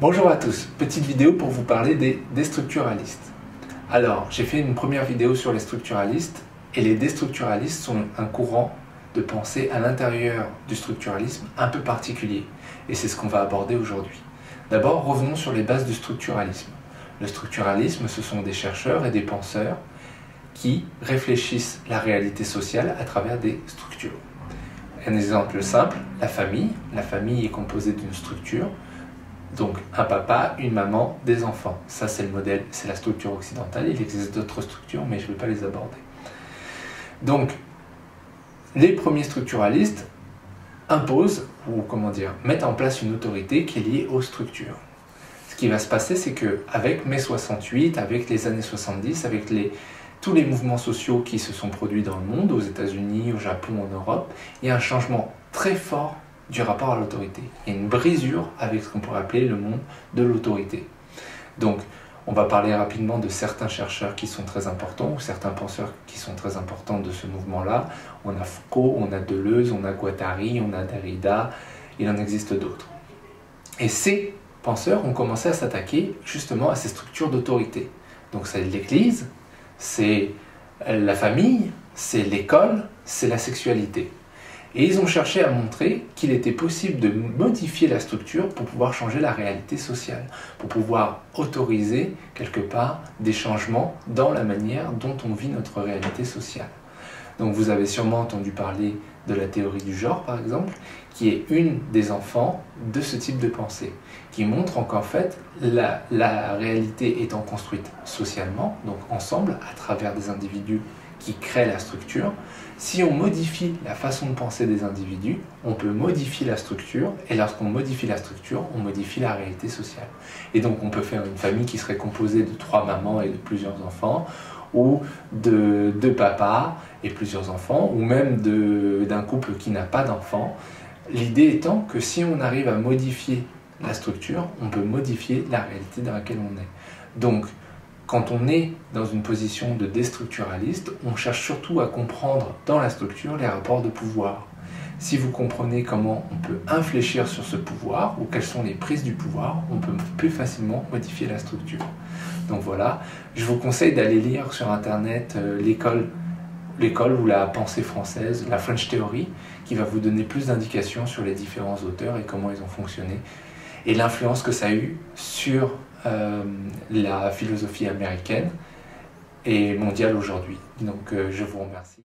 Bonjour à tous, petite vidéo pour vous parler des déstructuralistes. Alors, j'ai fait une première vidéo sur les structuralistes et les déstructuralistes sont un courant de pensée à l'intérieur du structuralisme un peu particulier et c'est ce qu'on va aborder aujourd'hui. D'abord, revenons sur les bases du structuralisme. Le structuralisme, ce sont des chercheurs et des penseurs qui réfléchissent la réalité sociale à travers des structures. Un exemple simple, la famille. La famille est composée d'une structure, donc un papa, une maman, des enfants. Ça c'est le modèle, c'est la structure occidentale. Il existe d'autres structures, mais je ne vais pas les aborder. Donc, les premiers structuralistes imposent, ou comment dire, mettent en place une autorité qui est liée aux structures. Ce qui va se passer, c'est que avec mai 68, avec les années 70, avec tous les mouvements sociaux qui se sont produits dans le monde, aux États-Unis, au Japon, en Europe, il y a un changement très fort du rapport à l'autorité. Il y a une brisure avec ce qu'on pourrait appeler le monde de l'autorité. Donc, on va parler rapidement de certains chercheurs qui sont très importants, ou certains penseurs qui sont très importants de ce mouvement-là. On a Foucault, on a Deleuze, on a Guattari, on a Derrida, il en existe d'autres. Et ces penseurs ont commencé à s'attaquer justement à ces structures d'autorité. Donc c'est l'Église, c'est la famille, c'est l'école, c'est la sexualité. Et ils ont cherché à montrer qu'il était possible de modifier la structure pour pouvoir changer la réalité sociale, pour pouvoir autoriser quelque part des changements dans la manière dont on vit notre réalité sociale. Donc vous avez sûrement entendu parler de la théorie du genre, par exemple, qui est une des enfants de ce type de pensée, qui montre qu'en fait, la, la réalité étant construite socialement, donc ensemble, à travers des individus qui créent la structure, si on modifie la façon de penser des individus, on peut modifier la structure, et lorsqu'on modifie la structure, on modifie la réalité sociale. Et donc on peut faire une famille qui serait composée de trois mamans et de plusieurs enfants, ou de deux papas et plusieurs enfants, ou même d'un couple qui n'a pas d'enfants. L'idée étant que si on arrive à modifier la structure, on peut modifier la réalité dans laquelle on est. Donc, quand on est dans une position de déstructuraliste, on cherche surtout à comprendre dans la structure les rapports de pouvoir. Si vous comprenez comment on peut infléchir sur ce pouvoir ou quelles sont les prises du pouvoir, on peut plus facilement modifier la structure. Donc voilà, je vous conseille d'aller lire sur internet euh, l'école l'école ou la pensée française, la French Theory, qui va vous donner plus d'indications sur les différents auteurs et comment ils ont fonctionné et l'influence que ça a eu sur euh, la philosophie américaine et mondiale aujourd'hui. Donc euh, je vous remercie.